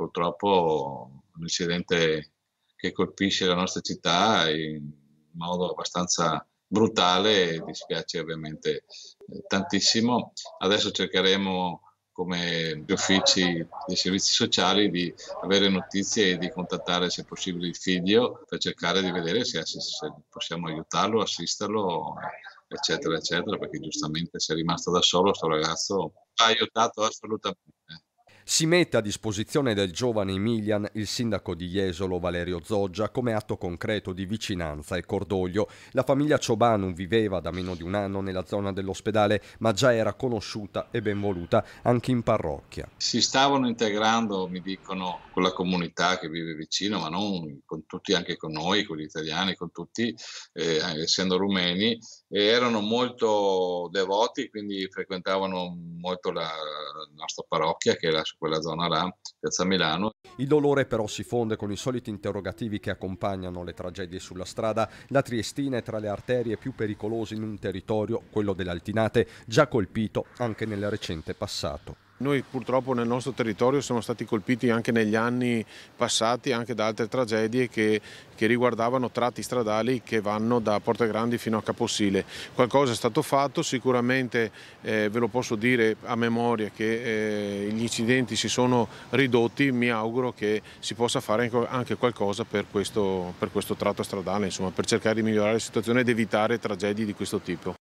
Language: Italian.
purtroppo un incidente che colpisce la nostra città in modo abbastanza brutale e dispiace ovviamente eh, tantissimo. Adesso cercheremo come gli uffici dei servizi sociali di avere notizie e di contattare se possibile il figlio per cercare di vedere se, se possiamo aiutarlo, assisterlo, eccetera, eccetera, perché giustamente se è rimasto da solo questo ragazzo ha aiutato assolutamente. Si mette a disposizione del giovane Emilian il sindaco di Jesolo Valerio Zoggia come atto concreto di vicinanza e cordoglio. La famiglia Ciobanu viveva da meno di un anno nella zona dell'ospedale, ma già era conosciuta e ben voluta anche in parrocchia. Si stavano integrando, mi dicono, con la comunità che vive vicino, ma non con tutti, anche con noi, con gli italiani, con tutti, eh, essendo rumeni, e erano molto devoti, quindi frequentavano molto la, la nostra parrocchia, che era quella zona là, piazza Milano. Il dolore però si fonde con i soliti interrogativi che accompagnano le tragedie sulla strada. La Triestina è tra le arterie più pericolose in un territorio, quello dell'Altinate, già colpito anche nel recente passato. Noi purtroppo nel nostro territorio siamo stati colpiti anche negli anni passati anche da altre tragedie che, che riguardavano tratti stradali che vanno da Porta Grandi fino a Capossile. Qualcosa è stato fatto, sicuramente eh, ve lo posso dire a memoria che eh, gli incidenti si sono ridotti, mi auguro che si possa fare anche qualcosa per questo, per questo tratto stradale, insomma, per cercare di migliorare la situazione ed evitare tragedie di questo tipo.